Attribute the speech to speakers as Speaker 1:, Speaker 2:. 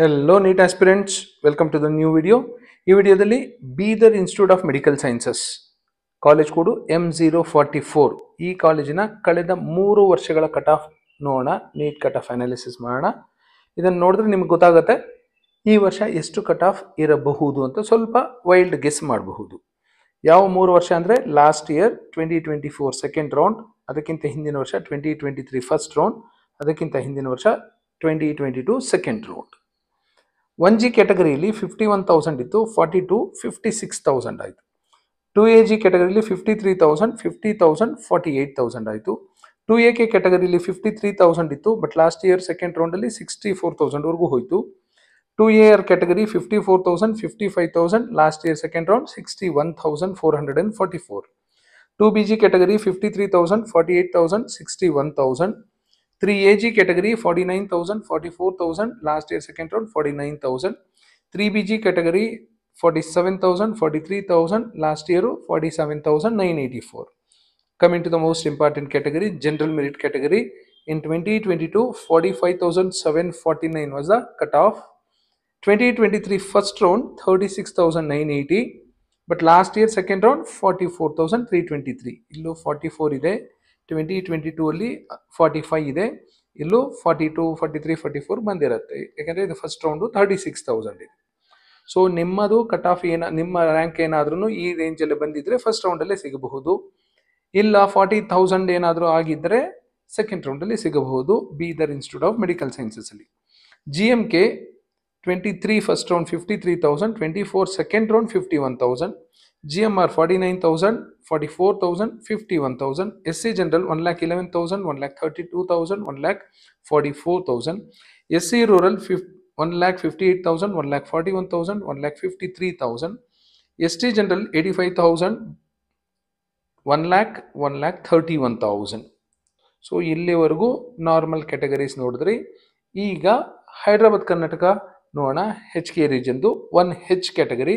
Speaker 1: Hello NEET aspirants welcome to the new video ಈ ವಿಡಿಯೋದಲ್ಲಿ Bidar institute of medical sciences college code M zero forty four ಈ ಕಾಲೇಜಿನ ಕಳೆದ ಮೂರು ವರ್ಷಗಳ ಕಟ್ ಆಫ್ ನೋಡೋಣ ನೀಟ್ ಕಟ್ ಆಫ್ ಅನಾಲಿಸಿಸ್ ಮಾಡೋಣ ಇದನ್ನು ನೋಡಿದ್ರೆ ನಿಮ್ಗೆ ಗೊತ್ತಾಗುತ್ತೆ ಈ ವರ್ಷ ಎಷ್ಟು ಕಟ್ ಆಫ್ ಇರಬಹುದು ಅಂತ ಸ್ವಲ್ಪ ವೈಲ್ಡ್ ಗೆಸ್ ಮಾಡಬಹುದು ಯಾವ ಮೂರು ವರ್ಷ ಅಂದರೆ last year twenty twenty four second round ಅದಕ್ಕಿಂತ ಹಿಂದಿನ ವರ್ಷ twenty twenty three first round ಅದಕ್ಕಿಂತ ಹಿಂದಿನ ವರ್ಷ twenty twenty two second round one G ಕ್ಯಾಟಗರಿಯಲ್ಲಿ fifty one thousand ಇತ್ತು forty two fifty six thousand ಆಯಿತು two A G ಕ್ಯಾಟಗರಿಲಿ fifty three thousand fifty thousand forty eight thousand ಆಯಿತು two A K ಕ್ಯಾಟಗರಿಲಿ fifty three thousand ಇತ್ತು but last year second ರೌಂಡಲ್ಲಿ sixty four ತೌಸಂಡ್ವರೆಗೂ ಹೋಯಿತು two A R category fifty four thousand fifty five thousand last year second round sixty one thousand four hundred and forty four two B G category fifty three thousand forty eight thousand sixty one thousand 3 AG category 49,000, 44,000, last year second round 49,000. 3 BG category 47,000, 43,000, last year 47,984. Coming to the most important category, general merit category. In 2022, 45,749 was the cutoff. 2023 first round 36,980. But last year second round 44,323. Illo 44 is. Twenty twenty two ಅಲ್ಲಿ forty five ಇದೆ ಇಲ್ಲೂ forty two forty three forty four ಬಂದಿರುತ್ತೆ ಯಾಕೆಂದರೆ ಇದು first round thirty six thousand ಇದೆ so ನಿಮ್ಮದು cut off ಏನ ನಿಮ್ಮ ರ್ಯಾಂಕ್ ಏನಾದರೂ ಈ ರೇಂಜಲ್ಲಿ ಬಂದಿದ್ದರೆ ಫಸ್ಟ್ ರೌಂಡಲ್ಲೇ ಸಿಗಬಹುದು ಇಲ್ಲ ಫಾರ್ಟಿ ತೌಸಂಡ್ ಏನಾದರೂ ಆಗಿದ್ದರೆ ಸೆಕೆಂಡ್ ರೌಂಡಲ್ಲಿ ಸಿಗಬಹುದು Bidar institute of medical ಸೈನ್ಸಸಲ್ಲಿ G M K twenty three first round fifty three thousand twenty four second round fifty one thousand G M R forty nine thousand forty four thousand fifty one thousand S C general one lakh eleven thousand one lakh thirty two thousand one lakh forty four thousand S C rural fifth one lakh fifty eight thousand one lakh forty one thousand one lakh fifty three thousand S T general eighty five thousand one lakh one lakh thirty one thousand so ಇಲ್ಲಿವರೆಗೂ normal categories ನೋಡಿದ್ರಿ ಈಗ ಹೈದ್ರಾಬಾದ್ ಕರ್ನಾಟಕ ನೋಡೋಣ H K ರೀಜನ್ದು one H category